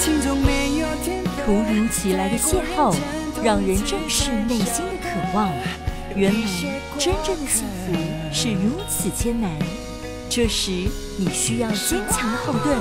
突如其来的邂逅，让人正视内心的渴望。原来真正的幸福是如此艰难，这时你需要坚强的后盾。